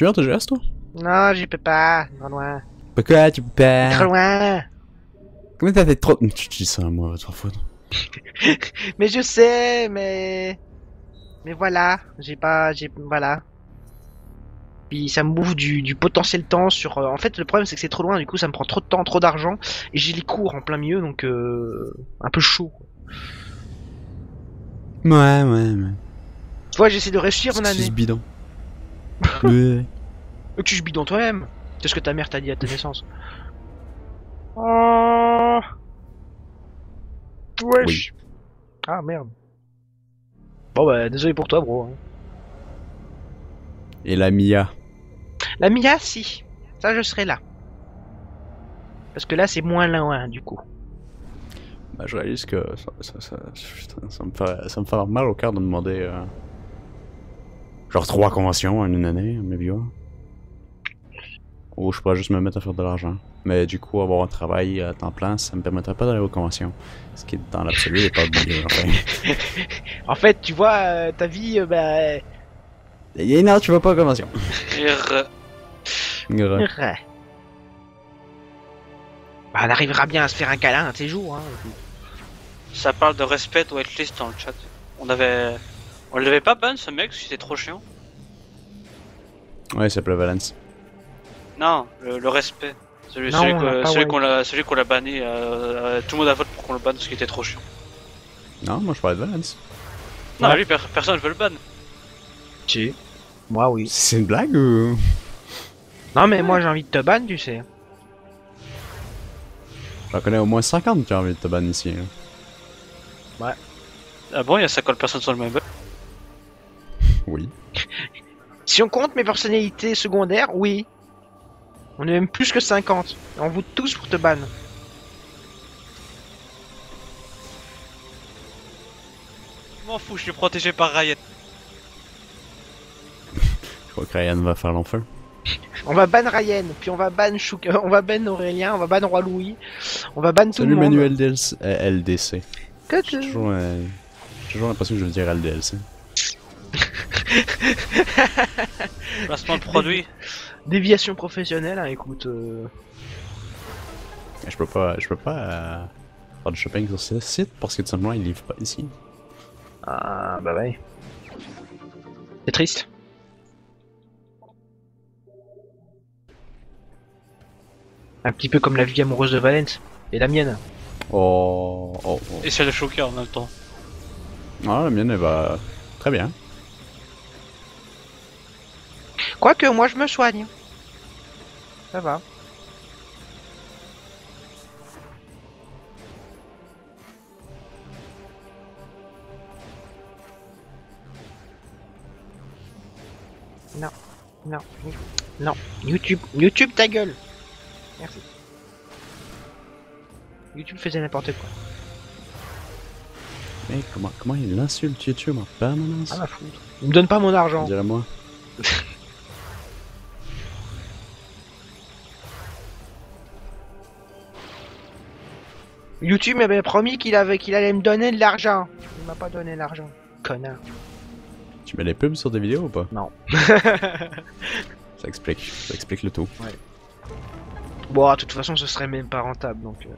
Tu veux TGS, toi? Non, j'y peux pas. Trop loin. Pourquoi tu peux pas? Trop loin. Comment t'as fait trop... Tu dis ça à moi, va te faire foutre. Mais je sais, mais... Mais voilà, j'ai pas... j'ai Voilà. Puis ça me bouffe du, du potentiel temps sur... euh, en fait, le problème, c'est que c'est trop loin, du coup, ça me prend trop de temps, trop d'argent, et j'ai les cours en plein milieu, donc... Euh, un peu chaud. Ouais, ouais, ouais. Tu vois, j'essaie de réussir mon année. bidon. Ouais. Euh, Tu bidon toi-même. C'est ce que ta mère t'a dit à ta naissance. Oh... Wesh. Oui. Ah, merde. Bon, bah, désolé pour toi, bro. hein. Et la Mia. La Mia, si. Ça, je serai là. Parce que là, c'est moins loin, du coup. Bah, je réalise que ça, ça, ça, putain, ça me fait, ça me fait mal au cœur de me demander. euh, genre trois conventions en une année, mes viewers. Ou je pourrais juste me mettre à faire de l'argent. Mais du coup, avoir un travail à temps plein, ça me permettrait pas d'aller aux conventions. Ce qui, dans l'absolu, n'est pas bien. Enfin. En fait, tu vois, euh, ta vie, euh, bah... Et non, tu vas pas aux conventions. Bah, on arrivera bien à se faire un câlin un de ces jours, hein. Ça parle de respect de whitelist dans le chat. On avait. On l'avait pas ban ce mec c'était trop chiant. Ouais, il s'appelait Valence. Non, le, le respect. Celui, l'a qu'on l'a celui qu'on l'a banni, euh, euh, tout le monde a voté pour qu'on le banne parce qu'il était trop chiant. Non, moi je parlais de Valence. Non, Ouais. lui, per- personne veut le ban. Si. Moi, oui. C'est une blague ou. Non, mais moi, j'ai envie de te ban, tu sais. J'en connais au moins 50 qui ont envie de te ban ici. là. Ah bon, il y a 50 personnes sur le même ban. Si on compte mes personnalités secondaires, oui. On est même plus que 50. Et on vote tous pour te ban. Je m'en fous, je suis protégé par Riot. Je crois que Ryan va faire long feu. On va ban Ryan, puis on va ban Chouk... euh, on va ban Aurélien, on va ban Roi Louis, on va ban tout Salut le monde. Manuel DLC, LDC. Que J'ai tu- toujours, euh, j'ai toujours l'impression que je veux dire LDLC. Placement de produit. Déviation professionnelle, hein, écoute. euh, Je peux pas, je peux pas euh, faire du shopping sur ce site parce que tout simplement ils livrent pas ici. Ah bah ouais. C'est triste. Un petit peu comme la vie amoureuse de Valence. Et la mienne. Oh, oh, oh. Et celle de Shocker en même temps. Ah, la mienne elle va très bien. Quoique moi je me soigne. Ça va. Non, non, non. YouTube, YouTube ta gueule. Merci. YouTube faisait n'importe quoi. Mais comment, comment il insulte YouTube en permanence? Ah ma foutre. Il me donne pas mon argent. Dirais-moi. YouTube m'avait promis qu'il avait qu'il allait me donner de l'argent. Il m'a pas donné l'argent. Connard. Tu mets les pubs sur des vidéos ou pas? Non. Ça explique, ça explique le tout. Bon, de toute façon, ce serait même pas rentable, donc. euh.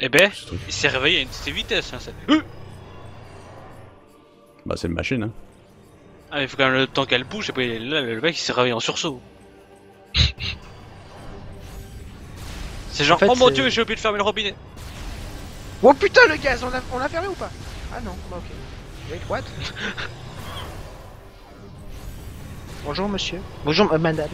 Eh ben, il s'est réveillé à une petite vitesse. Hein, ça. Bah c'est une machine hein. Ah, il faut quand même le temps qu'elle bouge. Et puis là, le mec il s'est réveillé en sursaut. C'est genre, En fait, oh mon dieu, j'ai oublié de fermer le robinet. Oh putain, le gaz, on l'a on l'a fermé ou pas? Ah non, bah ok. Wait, what Bonjour monsieur. Bonjour euh, madame.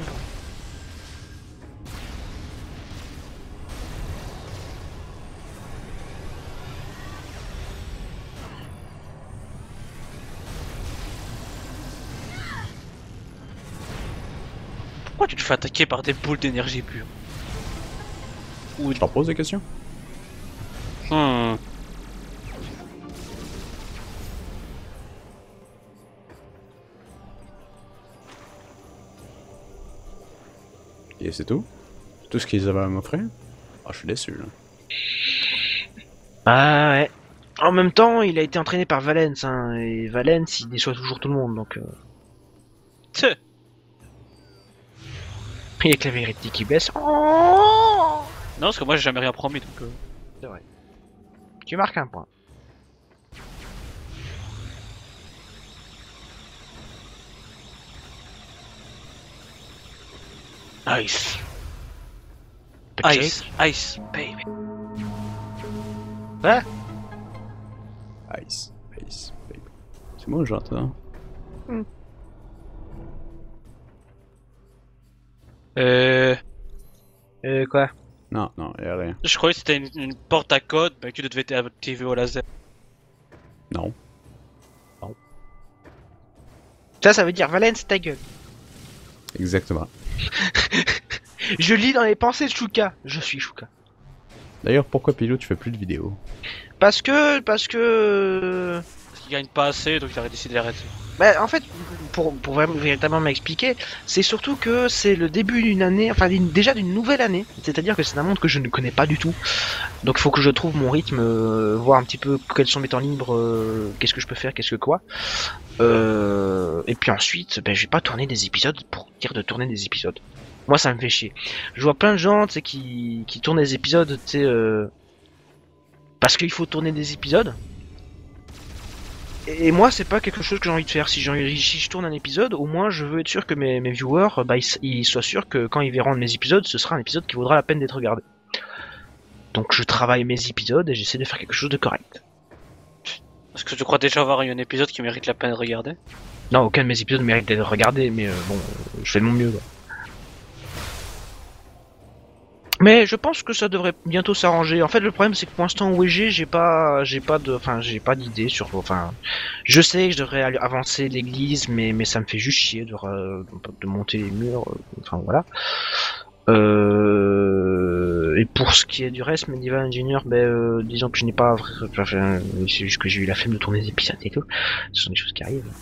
Te fais attaquer par des boules d'énergie pure Je leur pose des questions Hmm. Et c'est tout Tout ce qu'ils avaient à m'offrir Ah je suis déçu là. Ah ouais. En même temps, il a été entraîné par Valence, hein, et Valence, il déçoit toujours tout le monde, donc... Euh... Tchè. Il y a que la vérité qui baisse. Oh Non, parce que moi j'ai jamais rien promis donc. euh, tu marques un point. Ice. Ice. Ice. Baby. Ice, ice, baby. C'est moi, j'entends. Euh. Euh, quoi? Non, non, y'a rien. Je croyais que c'était une, une porte à code, mais que tu devais activer au laser. Non. Ça, ça veut dire Valence, ta gueule. Exactement. Je lis dans les pensées de Shuka. Je suis Shuka. D'ailleurs, pourquoi Pilou, tu fais plus de vidéos? Parce que, parce que, Parce qu'il gagne pas assez, donc il aurait décidé d'arrêter. bah, en fait, pour, pour véritablement m'expliquer, c'est surtout que c'est le début d'une année, enfin déjà d'une nouvelle année. C'est-à-dire que c'est un monde que je ne connais pas du tout. Donc il faut que je trouve mon rythme, euh, voir un petit peu quels sont mes temps libres, euh, qu'est-ce que je peux faire, qu'est-ce que quoi. Euh, et puis ensuite, ben, je vais pas tourner des épisodes pour dire de tourner des épisodes. Moi, ça me fait chier. Je vois plein de gens, qui, qui tournent des épisodes, tu sais, euh, parce qu'il faut tourner des épisodes. Et moi, c'est pas quelque chose que j'ai envie de faire. Si, j'ai envie- si je tourne un épisode, au moins, je veux être sûr que mes, mes viewers, bah, ils, ils soient sûrs que quand ils verront mes épisodes, ce sera un épisode qui vaudra la peine d'être regardé. Donc, je travaille mes épisodes et j'essaie de faire quelque chose de correct. Est-ce que tu crois déjà avoir un épisode qui mérite la peine de regarder? Non, aucun de mes épisodes mérite d'être regardé, mais euh, bon, je fais de mon mieux. quoi. Mais je pense que ça devrait bientôt s'arranger. En fait, le problème c'est que pour l'instant OEG, j'ai pas, j'ai pas de, enfin, j'ai pas d'idée sur, enfin, je sais que je devrais avancer l'église, mais mais ça me fait juste chier de, de monter les murs. euh, Enfin voilà. Euh, et pour ce qui est du reste, Medieval Engineer, ben, euh, disons que je n'ai pas, enfin, c'est juste que j'ai eu la flemme de tourner des épisodes et tout. Ce sont des choses qui arrivent.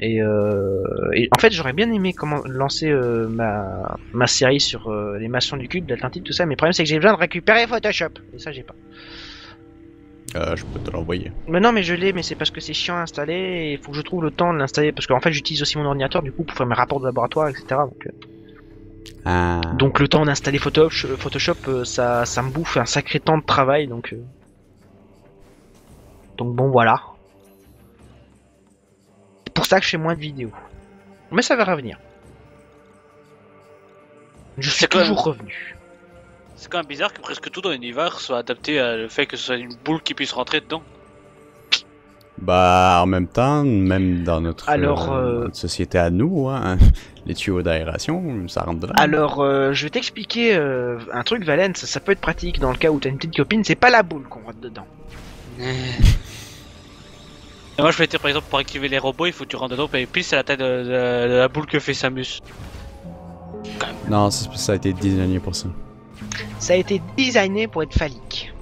Et, euh, et en fait, j'aurais bien aimé comment lancer euh, ma, ma série sur euh, les maçons du cube, l'Atlantide, tout ça. Mais le problème, c'est que j'ai besoin de récupérer Photoshop. Et ça, j'ai pas. Euh, je peux te l'envoyer. Mais non, mais je l'ai, mais c'est parce que c'est chiant à installer et il faut que je trouve le temps de l'installer. Parce qu'en fait, j'utilise aussi mon ordinateur du coup pour faire mes rapports de laboratoire, etc. Donc, Ah. donc le temps d'installer Photoshop, Photoshop ça, ça me bouffe un sacré temps de travail. Donc, donc bon, voilà. C'est pour ça que je fais moins de vidéos. Mais ça va revenir. Je suis même- toujours revenu. C'est quand même bizarre que presque tout dans l'univers soit adapté à le fait que ce soit une boule qui puisse rentrer dedans. Bah, en même temps, même dans notre, Alors, euh, euh, notre société à nous, hein, les tuyaux d'aération, ça rentre dedans. Alors, euh, je vais t'expliquer euh, un truc, Valence. Ça peut être pratique dans le cas où t'as une petite copine. C'est pas la boule qu'on rentre dedans. Et moi je vais dire par exemple pour activer les robots, il faut que tu rentres dedans, et puis c'est la taille de, de- de la boule que fait Samus. Non, ça, a été designé pour ça. Ça a été designé pour être phallique.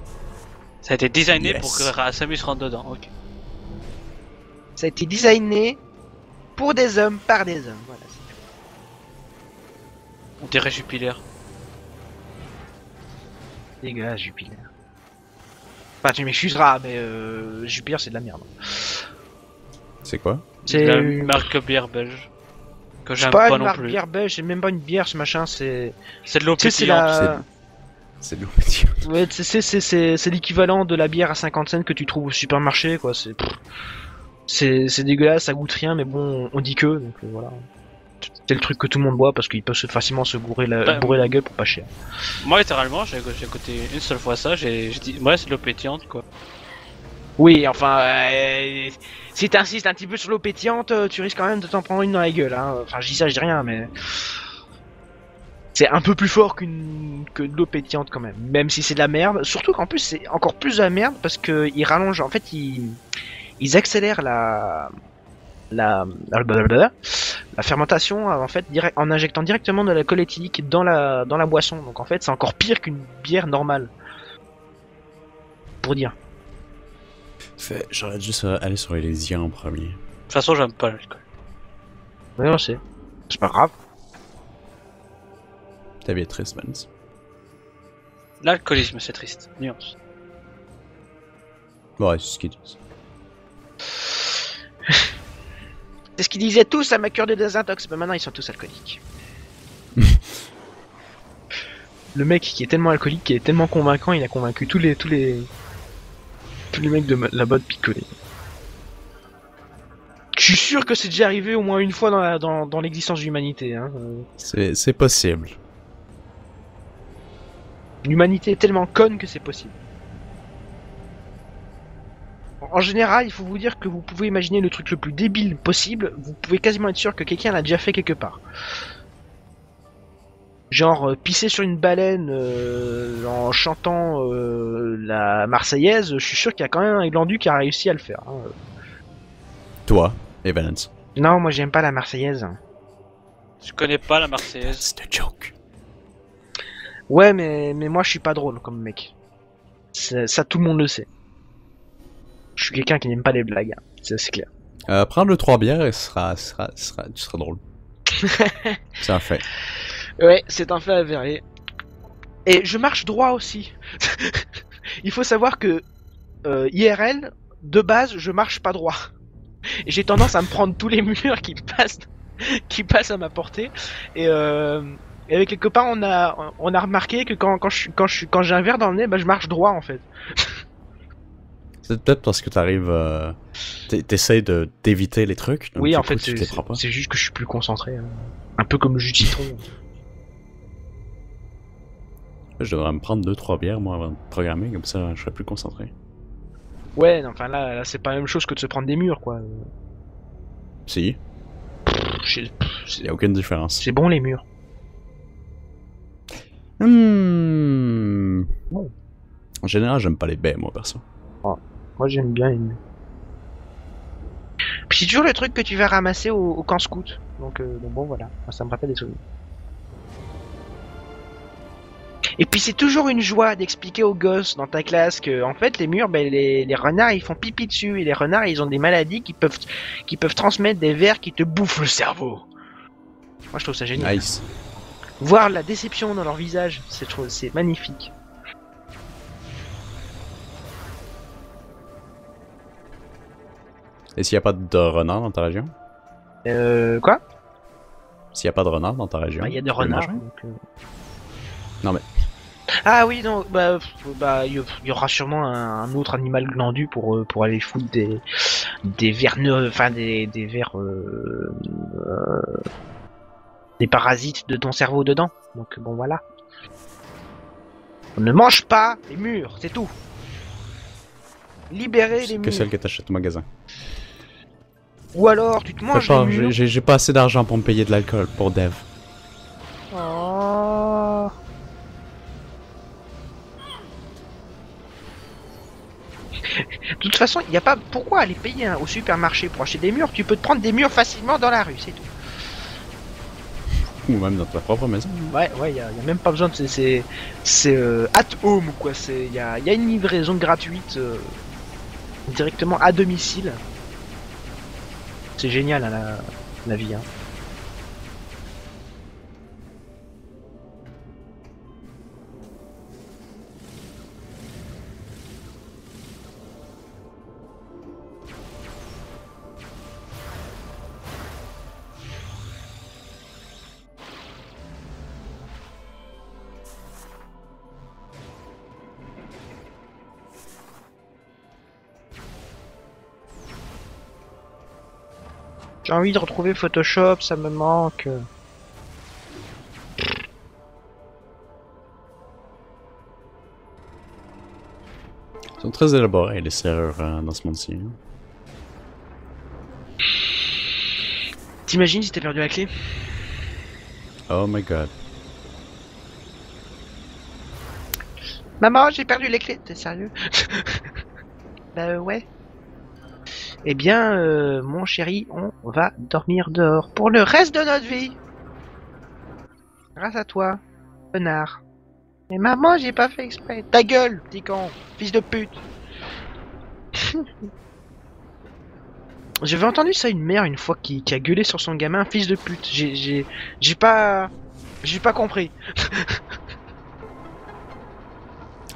Ça a été designé Yes. pour que Samus rentre dedans, ok. Ça a été designé pour des hommes par des hommes. Voilà. On dirait Jupiler. Dégueulasse, Jupiler. Enfin, tu m'excuseras, mais euh, Jupiler, c'est de la merde. C'est quoi C'est la une- marque bière belge. Que C'est j'aime pas, pas, une non marque plus. bière belge, c'est même pas une bière, ce machin, c'est. C'est de l'eau pétillante. la. C'est de l'eau pétillante. Ouais, c'est- c'est c'est- c'est c'est l'équivalent de la bière à 50 cents que tu trouves au supermarché, quoi. C'est c'est c'est dégueulasse, ça goûte rien, mais bon, on dit que, donc euh, voilà. C'est le truc que tout le monde boit parce qu'ils peuvent se- facilement se bourrer la, Bah, bourrer la gueule pour pas cher. Moi littéralement, j'ai j'ai goûté une seule fois ça, j'ai j'ai dit, ouais c'est de l'eau pétillante quoi. Oui, enfin, euh, si t'insistes un petit peu sur l'eau pétillante, euh, tu risques quand même de t'en prendre une dans la gueule. Hein. Enfin, je dis ça, je dis rien, mais c'est un peu plus fort qu'une que de l'eau pétillante quand même. Même si c'est de la merde. Surtout qu'en plus c'est encore plus de la merde parce que ils rallongent. En fait, ils ils accélèrent la la la, la fermentation en fait direct, en injectant directement de l'alcool éthylique dans la dans la boisson. Donc en fait, c'est encore pire qu'une bière normale. Pour dire. Fait, J'aurais juste euh, aller sur Elysia en premier. De toute façon j'aime pas l'alcool. Oui, on sait. C'est pas grave. Ta vie est triste. L'alcoolisme c'est triste, nuance. Ouais, c'est ce qu'ils disent. C'est ce qu'ils disaient tous à ma cure de désintox, mais maintenant ils sont tous alcooliques. Le mec qui est tellement alcoolique, qui est tellement convaincant, il a convaincu tous les tous les tous les mecs de botte picolée. Je suis sûr que c'est déjà arrivé au moins une fois dans la- dans, dans l'existence de l'humanité. Hein. C'est c'est possible. L'humanité est tellement conne que c'est possible. En général, il faut vous dire que vous pouvez imaginer le truc le plus débile possible, vous pouvez quasiment être sûr que quelqu'un l'a déjà fait quelque part. Genre euh, pisser sur une baleine euh, en chantant euh, la Marseillaise, je suis sûr qu'il y a quand même un glandu qui a réussi à le faire. hein. Toi, Evalence. Non, moi j'aime pas la Marseillaise. Je connais pas la Marseillaise? C'est a joke. Ouais, mais, mais moi je suis pas drôle comme mec. Ça, ça, tout le monde le sait. Je suis quelqu'un qui n'aime pas les blagues, hein. c'est c'est clair. Euh, prendre le 3 bières et ce sera, ce sera, ce sera, tu seras drôle. c'est un fait. Ouais, c'est un fait avéré. Et je marche droit aussi. Il faut savoir que euh, IRL, de base, je marche pas droit. J'ai tendance à me prendre tous les murs qui passent, qui passent à ma portée. Et, euh, et avec les copains, on a, on a remarqué que quand, quand je quand je quand j'ai un verre dans le nez, bah, je marche droit en fait. C'est peut-être parce que t'arrives, euh, t'es- t'essayes de d'éviter les trucs. oui, en coup, fait, c'est juste que je suis plus concentré. hein. Un peu comme le jus de citron. Je devrais me prendre 2-3 bières moi avant de programmer, comme ça je serais plus concentré. ouais, non, enfin là, là, c'est pas la même chose que de se prendre des murs, quoi. Si, il y a aucune différence. C'est bon les murs. Hmm. Bon. En général, j'aime pas les baies, moi, perso. Moi j'aime bien les murs. Puis c'est toujours le truc que tu vas ramasser au, au camp scout. Donc, euh, donc bon voilà, ça me rappelle des souvenirs. Et puis c'est toujours une joie d'expliquer aux gosses dans ta classe que en fait les murs, ben, les, les renards ils font pipi dessus et les renards ils ont des maladies qui peuvent qui peuvent transmettre des vers qui te bouffent le cerveau. Moi je trouve ça génial. Nice. Voir la déception dans leur visage, c'est magnifique. Et s'il y a pas de renard dans ta région? Euh, quoi? S'il y a pas de renard dans ta région? Bah, Il y a des renards. donc, euh. Non, mais- Ah oui, non, bah, bah, il y, il y aura sûrement un, un autre animal glandu pour euh, pour aller foutre des des vers, enfin des des vers, euh, euh, des parasites de ton cerveau dedans. Donc bon voilà. On ne mange pas les murs, c'est tout. Libérez les Que murs. celle que t'achètes au magasin. Ou alors tu te manges j'ai pas assez d'argent pour me payer de l'alcool pour Dev. De toute façon, il n'y a pas pourquoi aller payer hein, au supermarché pour acheter des murs? Tu peux te prendre des murs facilement dans la rue, c'est tout. Ou même dans ta propre maison. Ouais, ouais, il n'y a, même pas besoin de. C'est- C'est. C'est euh, at home, quoi. Il y a, y a une livraison gratuite euh, directement à domicile. C'est génial, hein, la, la vie. Hein. J'ai envie de retrouver Photoshop, ça me manque. Ils sont très élaborés, les serrures euh, dans ce monde-ci. hein. T'imagines si t'as perdu la clé? Oh my god. Maman, j'ai perdu les clés. T'es sérieux? Bah euh, ouais. Eh bien, euh, mon chéri, on va dormir dehors pour le reste de notre vie. Grâce à toi, connard. Mais maman, j'ai pas fait exprès. Ta gueule, petit con, fils de pute. J'avais entendu ça une mère une fois qui, qui a gueulé sur son gamin, fils de pute. J'ai, pas, j'ai pas compris.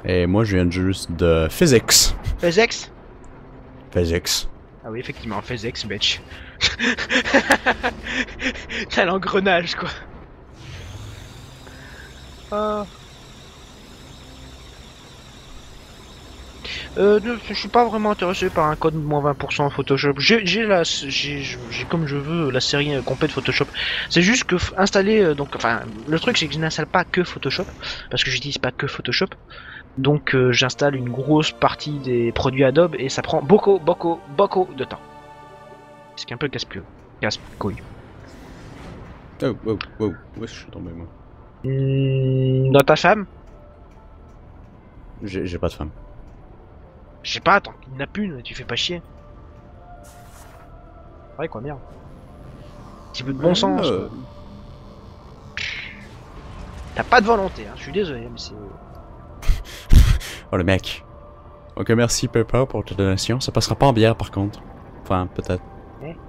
Et moi, je viens juste de physics. Ex Physics. Ah oui, effectivement, physics, bitch. T'as l'engrenage, quoi. Ah. Euh, je suis pas vraiment intéressé par un code moins 20% Photoshop. J'ai la, j'ai comme je veux la série euh, complète Photoshop. C'est juste que installer, euh, donc, enfin, le truc c'est que je n'installe pas que Photoshop parce que j'utilise pas que Photoshop. Donc euh, j'installe une grosse partie des produits Adobe et ça prend beaucoup, beaucoup, beaucoup de temps. Ce qui est un peu casse-pied. Casse-couille. Oh, oh, oh, où est-ce que je suis tombé, moi? Hmm, dans ta femme? J'ai pas de femme. Je sais pas, attends, il n'a plus, tu fais pas chier. Ouais, quoi, merde. Petit peu de bon sens. Euh. T'as pas de volonté, hein. je suis désolé, mais c'est. Oh le mec. Ok, merci Pepper pour ta donation. Ça passera pas en bière par contre. Enfin, peut-être.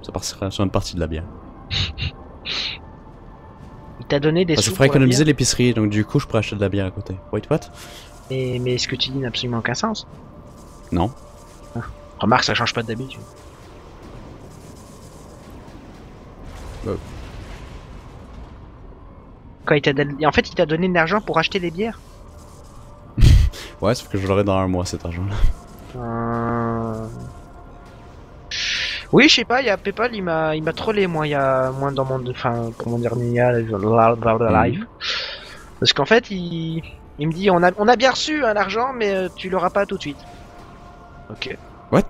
Ça passera sur une partie de la bière. Il t'a donné des Parce sous pour la économiser l'épicerie, donc du coup je pourrais acheter de la bière à côté. Wait, what? Mais, mais ce que tu dis n'a absolument aucun sens? Non. Remarque, ça change pas d'habitude. Ouais. Quand il t'a En fait, il t'a donné de l'argent pour acheter les bières. Ouais, sauf que je l'aurai dans un mois cet argent-là. Euh... Oui, je sais pas, il y a Paypal, il m'a, il m'a trollé moi, il y a moins dans mon, enfin, pour mon dernier live. Parce qu'en fait, il, il me dit, on a, on a bien reçu hein, l'argent, mais euh, tu l'auras pas tout de suite. Ok. What?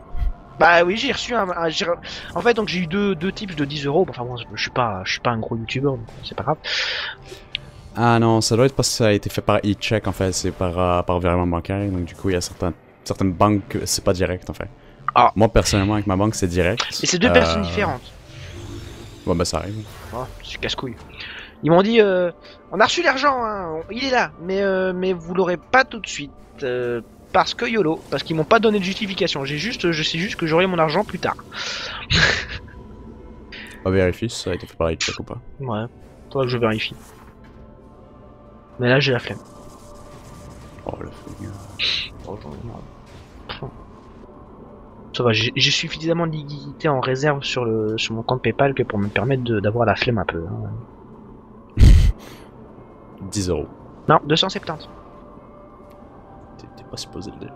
Bah oui, j'ai reçu un, un- j'ai re- en fait, donc j'ai eu deux, deux tips de 10 euros. Enfin, moi, je suis pas, je suis pas un gros youtubeur, donc c'est pas grave. Ah non, ça doit être parce que ça a été fait par e-check en fait, c'est par, euh, par virement bancaire, donc du coup il y a certains, certaines banques que c'est pas direct en fait. Ah. Moi personnellement avec ma banque c'est direct. Et c'est deux Euh, personnes différentes. Bon bah ça arrive. Oh, c'est casse-couille. Ils m'ont dit, euh, on a reçu l'argent, hein, il est là, mais euh, mais vous l'aurez pas tout de suite. euh, parce que YOLO, parce qu'ils m'ont pas donné de justification. J'ai juste, je sais juste que j'aurai mon argent plus tard. On va vérifier si ça a été fait par e-check ou pas. Ouais, faudra que je vérifie. Mais là, j'ai la flemme. Oh le fou. Ça va, j'ai suffisamment de liquidité en réserve sur le sur mon compte PayPal que pour me permettre de- d'avoir la flemme un peu. hein. 10 euros. Non, 270. T'es t'es pas supposé le dire.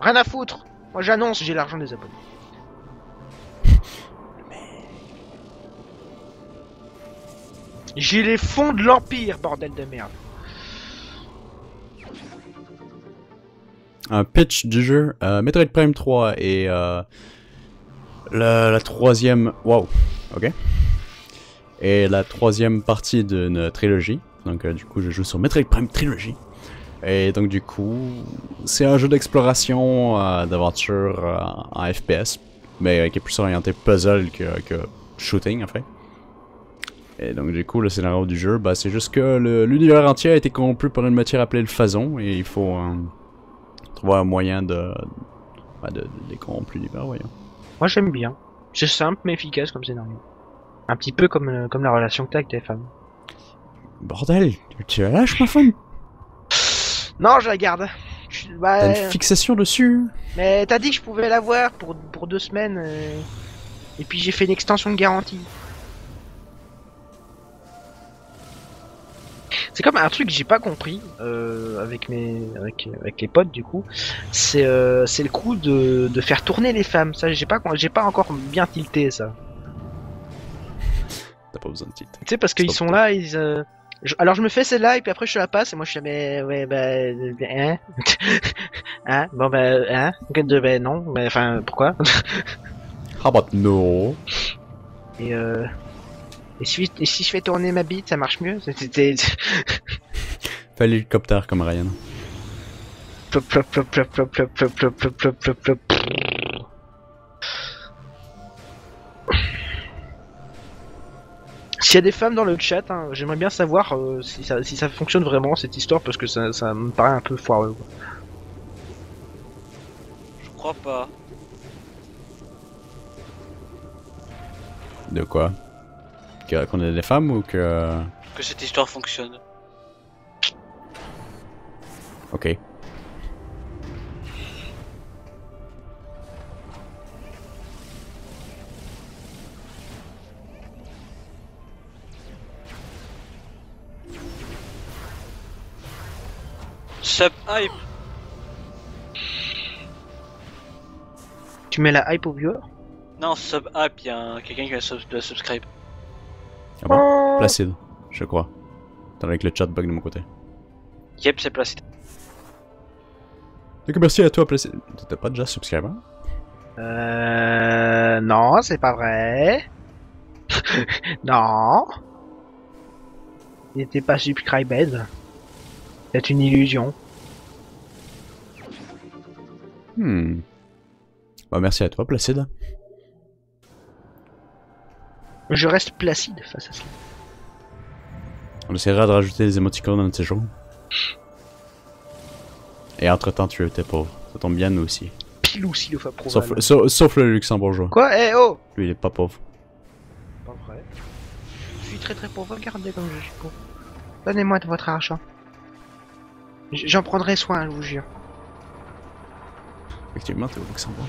Rien à foutre. Moi, j'annonce, j'ai l'argent des abonnés. J'ai les fonds de l'Empire, bordel de merde. Un pitch du jeu, euh, Metroid Prime 3 et euh, la, troisième... Wow, ok. Et la troisième partie d'une trilogie. Donc euh, du coup je joue sur Metroid Prime Trilogy. Et donc du coup, c'est un jeu d'exploration, d'aventure en FPS, mais qui est plus orienté puzzle que, que shooting en fait. Et donc du coup, le scénario du jeu, bah, c'est juste que l'univers entier a été corrompu par une matière appelée le phazon, et il faut euh, trouver un moyen de, bah, de, de l'univers, voyons. Moi, j'aime bien. C'est simple mais efficace comme scénario. Un petit peu comme, euh, comme la relation que t'as avec tes femmes. Bordel, tu la lâches ma femme Non, je la garde. Je- bah, T'as une fixation dessus mais t'as dit que je pouvais l'avoir pour, pour deux semaines. euh, Et puis j'ai fait une extension de garantie. C'est comme un truc que j'ai pas compris euh, avec mes avec, avec les potes du coup. C'est euh, c'est le coup de, de faire tourner les femmes. Ça j'ai pas j'ai pas encore bien tilté ça. T'as pas besoin de titre. Tu sais parce qu'ils sont là ils. euh, je- alors je me fais celle-là et puis après je la passe et moi je suis là, mais ouais bah euh, hein? Hein? Bon bah hein? Ok de ben non mais enfin pourquoi? How about no? Et euh et si, et si je fais tourner ma bite ça marche mieux c'était Fais l'hélicoptère comme Ryan. plop plop plop plop plop plop plop plop plop plop plop plop S'il y a des femmes dans le chat, hein, j'aimerais bien savoir euh, si, ça, si ça fonctionne vraiment cette histoire parce que ça, ça me paraît un peu foireux. quoi. Je crois pas. De quoi qu'on est des femmes ou que... Que cette histoire fonctionne. Ok. Sub hype. Tu mets la hype au viewer Non, sub hype, y'a quelqu'un qui va sub... subscribe. Ah bon? Placide, je crois. Attends, avec le chat bug de mon côté. Yep, c'est placé. Donc merci à toi, Placide. T'étais pas déjà subscriber? Euh... Non, c'est pas vrai. non. Il n'était pas subscribed. C'est une illusion. Hmm. Bah merci à toi, Placide. Je reste placide face à ça. On essaiera de rajouter des émoticônes dans notre séjour. Et entre-temps, tu étais pauvre. Ça tombe bien, nous aussi. Pile aussi le fa Sauf, sauf, sauf le luxembourgeois. Quoi? Eh oh Lui, il est pas pauvre. Pas vrai. Je suis très très pauvre, regardez comme je suis pauvre. Donnez-moi de votre argent. J'en prendrai soin, je vous jure. Effectivement, t'es au Luxembourg.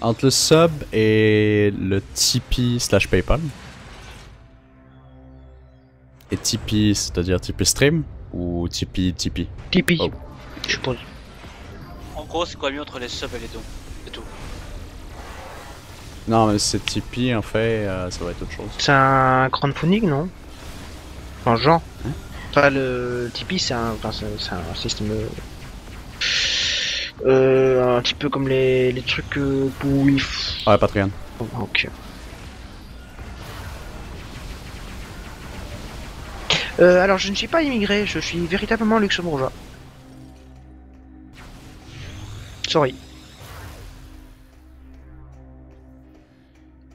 Entre le sub et le Tipeee slash PayPal. Et Tipeee, c'est-à-dire Tipeee Stream ou Tipeee Tipeee? Tipeee. Oh. Je suppose. En gros, c'est quoi le mieux entre les subs et les dons C'est tout? Non, mais c'est Tipeee en fait, euh, ça va être autre chose. C'est un crowdfunding, non? Enfin, genre. Hein? Enfin, le Tipeee, c'est un, enfin, un système. euh, Euh, un petit peu comme les, les trucs euh, où il faut. Ouais, Patreon. Ok. Euh, alors, je ne suis pas immigré, je suis véritablement luxembourgeois. Sorry.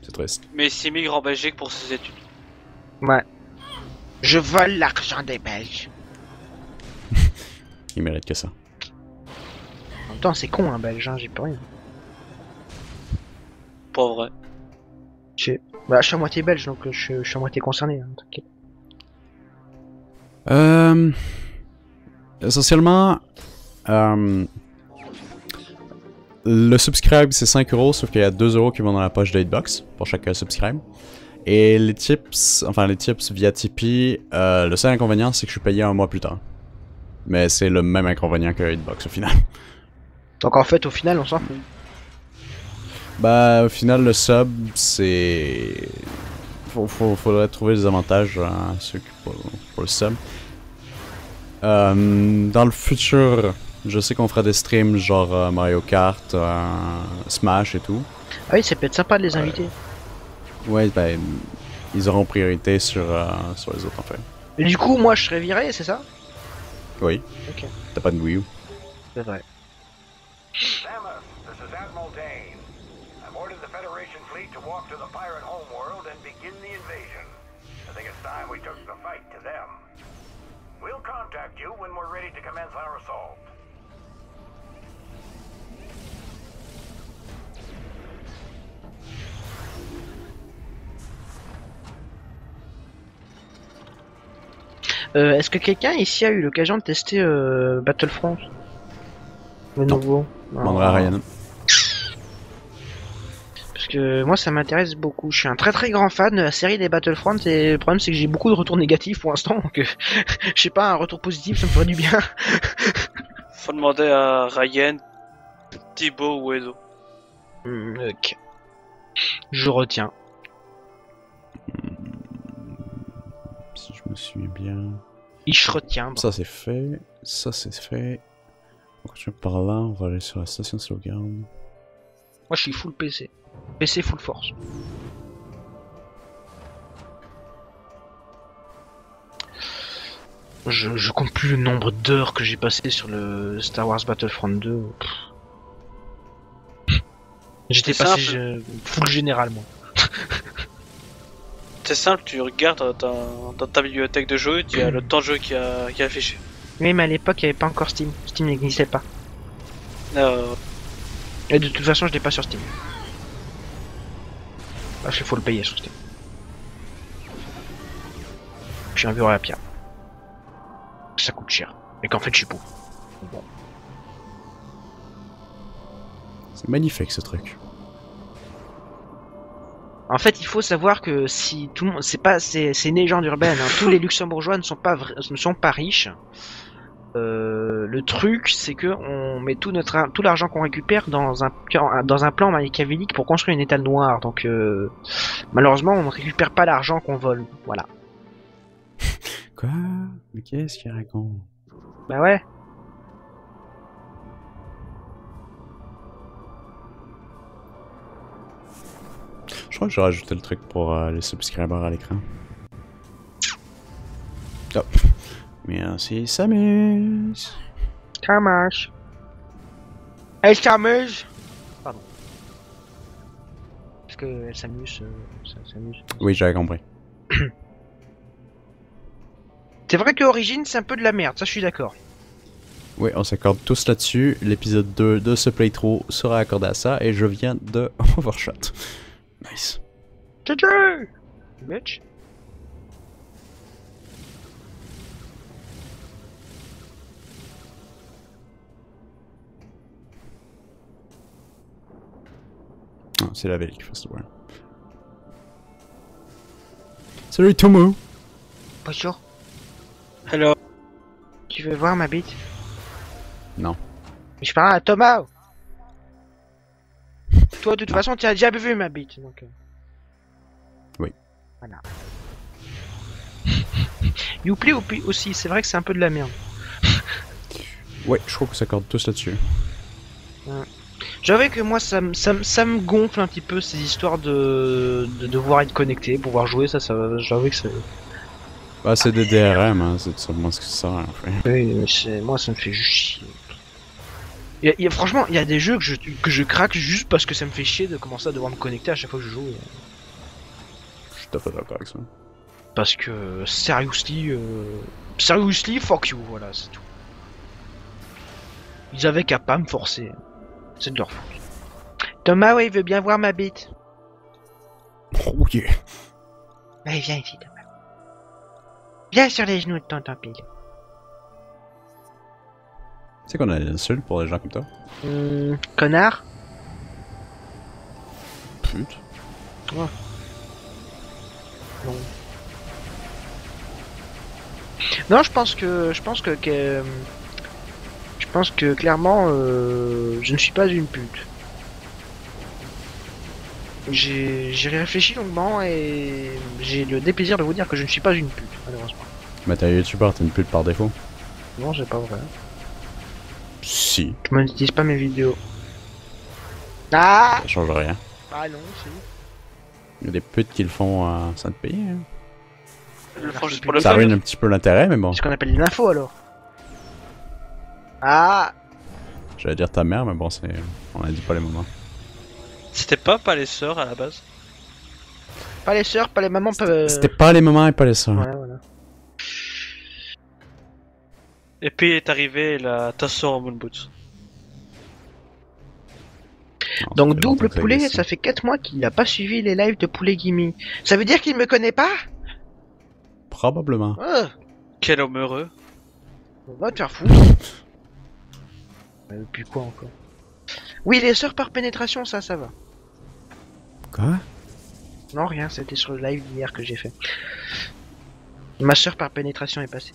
C'est triste. Mais il s'émigre en Belgique pour ses études. Ouais. Je vole l'argent des Belges. Il mérite que ça. Temps, c'est con, un belge, hein, j'ai pas rien. Pas vrai. Bah, je suis à moitié belge, donc euh, je, suis- je suis à moitié concerné, hein, t'inquiète. Euh, essentiellement, euh, le subscribe c'est 5 euros, sauf qu'il y a 2 euros qui vont dans la poche de Hitbox pour chaque euh, subscribe. Et les tips, enfin les tips via Tipeee, euh, le seul inconvénient c'est que je suis payé un mois plus tard. Mais c'est le même inconvénient que Hitbox au final. Donc en fait, au final, on s'en fout. Bah, au final, le sub, c'est. Faut, faut- faudrait trouver des avantages à ceux qui pour, pour le sub. Euh, dans le futur, je sais qu'on fera des streams genre euh, Mario Kart, euh, Smash et tout. Ah oui, ça peut être sympa de les inviter. Ouais, ben, ils auront priorité sur, sur les autres en fait. Et du coup, moi, je serais viré, c'est ça? Oui. Ok. T'as pas de Wii U? C'est vrai. Samus, this is Admiral Dane. I've ordered the Federation fleet to walk to the pirate homeworld and begin the invasion. I think it's time we took the fight to them. We'll contact you when we're ready to commence our assault. Euh, Est-ce que quelqu'un ici a eu l'occasion de tester euh, Battlefront Le nouveau? Je demanderai à Ryan. Parce que moi ça m'intéresse beaucoup. Je suis un très très grand fan de la série des Battlefront et le problème c'est que j'ai beaucoup de retours négatifs pour l'instant. Donc euh, je sais pas, un retour positif ça me ferait du bien. Faut demander à Ryan, Thibaut ou Edo. Hmm, ok. Je retiens. Si je me souviens bien. Et je retiens. bon. Ça c'est fait. Ça c'est fait. On continue par là, on va aller sur la station de sauvegarde. Moi je suis full PC. PC full force. Je, je compte plus le nombre d'heures que j'ai passé sur le Star Wars Battlefront 2. Pff. J'étais passé je- full général moi. C'est simple, tu regardes dans ta, dans ta bibliothèque de jeux, il y a le temps de jeu qui, a, qui est affiché. Oui, mais à l'époque il n'y avait pas encore Steam. Steam n'existait pas. Euh, Et de toute façon je l'ai pas sur Steam. Parce qu'il faut le payer sur Steam. Je suis un bureau à pierre. Ça coûte cher. Et qu'en fait je suis pauvre. Bon. C'est magnifique ce truc. En fait, il faut savoir que si tout le monde, c'est pas, c'est, c'est une légende urbaine. hein. Tous les Luxembourgeois ne sont pas, ne sont pas riches. Euh, le truc, c'est que on met tout notre, tout l'argent qu'on récupère dans un, plan- dans un plan machiavélique pour construire une étale noire. Donc, euh, malheureusement, on ne récupère pas l'argent qu'on vole. Voilà. Quoi? Mais qu'est-ce qu'il raconte? Bah ouais. Je crois que j'ai rajouté le truc pour euh, les subscribers à l'écran. Hop. Merci, s'amuse. Ça marche. Elle s'amuse. Pardon. Parce que elle s'amuse, euh. Oui, j'avais compris. C'est vrai que Origin c'est un peu de la merde, ça je suis d'accord. Oui, on s'accorde tous là-dessus. L'épisode 2 de ce playthrough sera accordé à ça et je viens de Overshot. Nice. GG Bitch. C'est la qui fait ce voir. Salut Tomo Bonjour. Hello. Tu veux voir ma bite? Non. Mais je parle à Thomas. Toi, de toute façon, tu as déjà vu ma bite, donc. euh. Oui. Voilà. Ou- aussi, c'est vrai que c'est un peu de la merde. Ouais, je crois qu'on s'accorde tous là-dessus. J'avoue que moi, ça, me- ça, me- ça me gonfle un petit peu ces histoires de, de devoir être connecté, pouvoir jouer, ça, ça j'avoue que c'est. Bah, c'est des DRM, hein, c'est tout simplement ce que ça en fait. Oui, mais moi, ça me fait juste chier. A- y a- franchement, il y a des jeux que je, que je craque juste parce que ça me fait chier de commencer à devoir me connecter à chaque fois que je joue. Je suis tout à fait d'accord avec ça. Parce que, seriously, euh, seriously, fuck you, voilà, c'est tout. Ils avaient qu'à pas me forcer. C'est de leur faute. Thomas, ouais, il veut bien voir ma bite. Oh yeah. Allez, viens ici, Thomas. Viens sur les genoux de tonton Pile. Tu sais qu'on a des insultes pour les gens comme toi Hum, connard Pute. Non. Non, je pense que je pense que, que- je pense que clairement euh, je ne suis pas une pute. J'ai j'ai réfléchi longuement et j'ai le déplaisir de vous dire que je ne suis pas une pute, malheureusement. Mais t'es youtubeur, t'es une pute par défaut Non, c'est pas vrai. Si. Je monétise pas mes vidéos. Ah Ça change rien. Ah non, si. Il y a des putes qui le font euh, sans te payer. hein. Le Ça ruine un petit peu l'intérêt, mais bon. C'est ce qu'on appelle des infos alors. Ah J'allais dire ta mère, mais bon, c'est. On a dit pas les moments. C'était pas pas les sœurs à la base? Pas les sœurs, pas les mamans, pas... euh, C'était pas les moments et pas les sœurs. Voilà, voilà. Et puis est arrivé la ta sœur en moon boots. Non, Donc double poulet, ça fait 4 mois qu'il n'a pas suivi les lives de Poulet Gimme. Ça veut dire qu'il me connaît pas? Probablement. oh, Quel homme heureux. On va te faire foutre. Puis quoi encore Oui, les sœurs par pénétration, ça, ça va. Quoi Non, rien, c'était sur le live d'hier que j'ai fait. Ma sœur par pénétration est passée.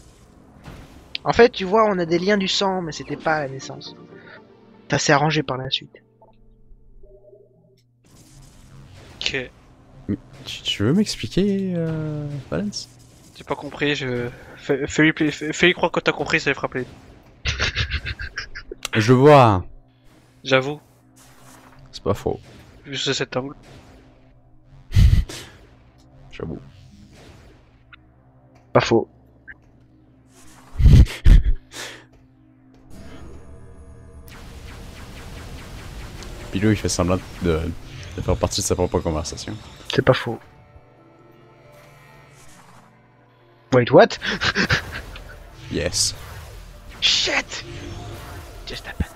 En fait, tu vois, on a des liens du sang, mais c'était pas à la naissance. Ça s'est arrangé par la suite. Ok. Tu, tu veux m'expliquer, euh, Valence? J'ai pas compris, je. Fais- Fais-lui fais- croire que t'as compris, ça fera plaisir. Je vois. J'avoue, C'est pas faux. juste de cet angle. J'avoue. Pas faux. Pilou, il fait semblant de, de faire partie de sa propre conversation. C'est pas faux. Wait, what? Yes. Shit! just a bit.